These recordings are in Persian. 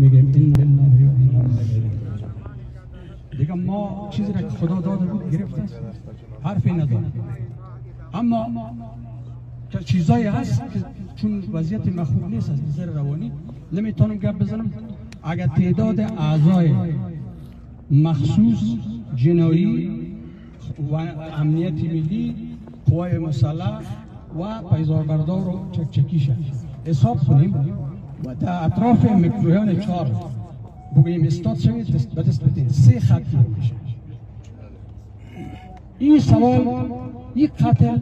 میگیم این لله و انا الیه دیگه ما چیزی را که خدا داده بود گرفته حرفی نداره اما چیزایی هست که چون وضعیت مخوب نیست از نظر روانی نمی‌تونم گپ بزنم. اگر تعداد اعضای مخصوص جنایی و امنیت ملی قوای مسلح و پیزاربردار و چکچکیش حساب کنیم. و در اطراف میکرویان چهار بگوییم استاد شوید به بدین سه خط بکشه این سوال یک قتل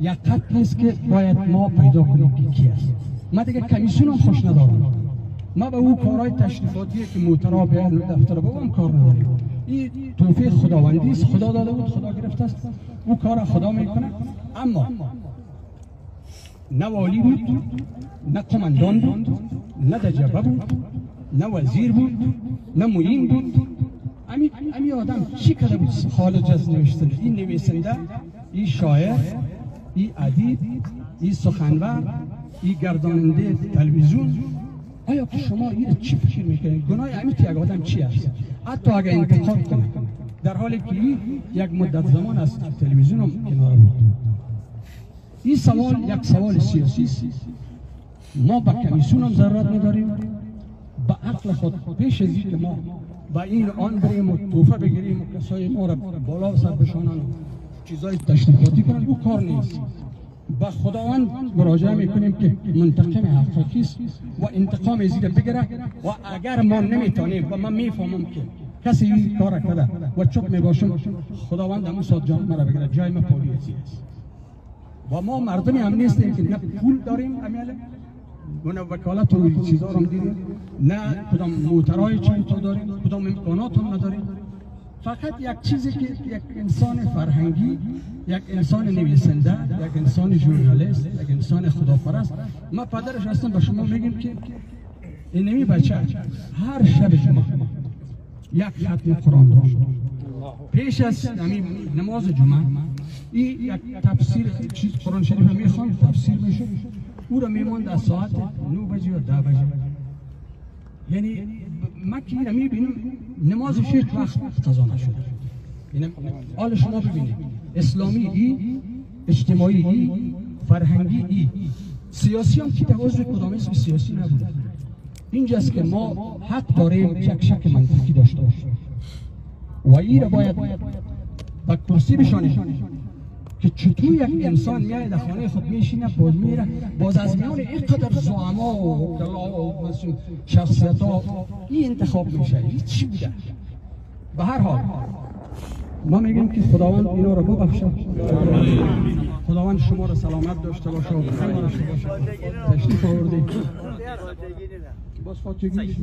یک قتل است که باید ما پیدا کنیم که کی است. ما دیگه کمیسیون هم خوش ندارم. ما به او کارهای تشریفاتی که موترا بیان دفتر با کار نداریم. این توفیق خداوندی است. خدا داده بود خدا گرفته است. او کار خدا می‌کنه اما نه والی بود نه قماندان بود نه دجبه بود نه وزیر بود نه معین بود. امی, امی آدم چی کرده بود؟ خارج از نوشتن. این نویسنده این شاعر این ادیب این سخنور این گرداننده تلویزیون. آیا که شما این چی فکر می‌کنید گناه امیت یک آدم چی است حتی اگر انتقاد کنه در حالی که یک مدت زمان از تلویزیون هم کنار بود. این سوال یک سوال سیاسی است ما با کمیسیون هم ضرورت نداریم با عقل خود پیش از که ما با این آن بریم و توفه بگیریم و کسای ما را بالا سر بشانن چیزای تشریفاتی کنن او کار نیست با خداوند مراجعه می‌کنیم که منتقم حقیقی است و انتقام زیر بگیره و اگر ما نمی‌تونیم و من می‌فهمم که کسی این کار کرده و چوب می‌باشم خداوند همون ساد جان مرا بگیره جای ما پولیسی است و ما مردمی هم نیستیم که نه پول داریم امیاله نه وکالت و چیزا رو دیدیم نه کدام موترهای چند تا داریم کدام امکانات هم نداریم. فقط یک چیزی که یک انسان فرهنگی یک انسان نویسنده یک انسان ژورنالیست یک انسان خداپرست ما پدرش هستم به شما میگیم که اینمی بچه هر شب جمعه یک ختم قرآن داشت پیش از نماز جمعه این یک تفسیر چیز قرآن شریف می‌خوان تفسیر میشه او را میماند از ساعت 9 بجه یا 10 بجه. یعنی ما که را می‌بینم نماز هیچ وقت قضا نشده یعنی حال شما ببینید. اسلامی ای اجتماعی ای فرهنگی ای. سیاسی هم که عضو کدام اسم سیاسی نبود اینجاست که ما حق داریم یک شک منطقی داشته باشیم. و این را باید به کرسی بشانیم. که چطور یک انسان میاد در خانه خود میشینه باز میره. باز از میان اینقدر زعما و و شخصیت ها این انتخاب میشه. این چی بوده؟ به هر حال ما میگیم که خداوند اینا رو ببخشه. خداوند شما را سلامت داشته باشه و تشریف آورده باز فاتگی